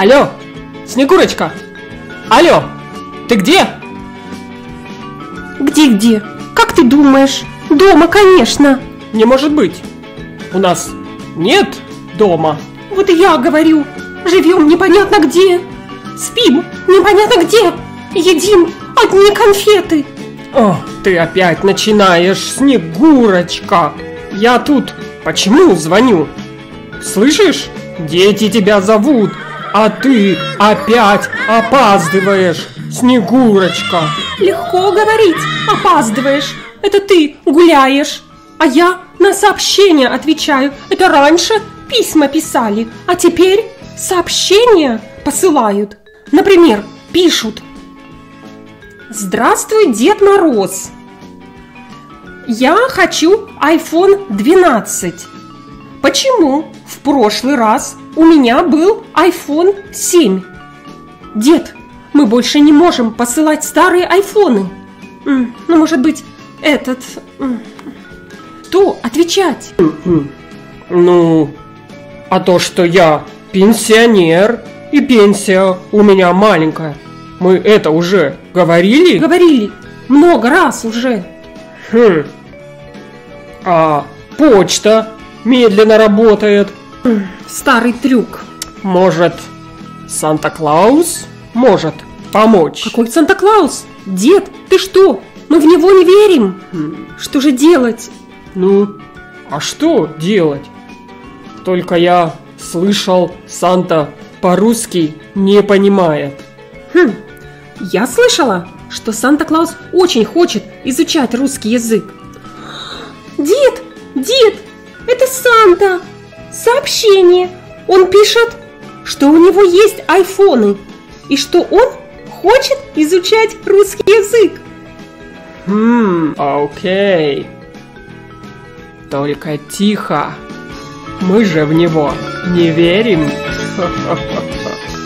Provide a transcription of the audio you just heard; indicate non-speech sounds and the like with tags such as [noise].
Алло, Снегурочка! Алло, ты где? Где-где? Как ты думаешь? Дома, конечно. Не может быть. У нас нет дома. Вот и я говорю. Живем непонятно где. Спим непонятно где. Едим одни конфеты. О, ты опять начинаешь, Снегурочка. Я тут почему звоню? Слышишь? Дети тебя зовут, а ты опять опаздываешь, Снегурочка. Легко говорить, опаздываешь. Это ты гуляешь. А я на сообщения отвечаю. Это раньше письма писали, а теперь сообщения посылают. Например, пишут Здравствуй, Дед Мороз. Я хочу iPhone 12. Почему в прошлый раз у меня был iPhone 7? Дед, мы больше не можем посылать старые айфоны. Ну, может быть, этот... Что отвечать? Ну, а то, что я пенсионер, и пенсия у меня маленькая. Мы это уже говорили? Говорили много раз уже. Хм. А почта медленно работает. Старый трюк. Может, Санта-Клаус может помочь? Какой Санта-Клаус? Дед, ты что? Мы в него не верим. Что же делать? Ну, а что делать? Только я слышал, Санта по-русски не понимает. Хм, я слышала, что Санта-Клаус очень хочет изучать русский язык. Дед, дед, это Санта. Сообщение. Он пишет, что у него есть айфоны и что он хочет изучать русский язык. Хм, окей. Только тихо. Мы же в него не верим. [laughs]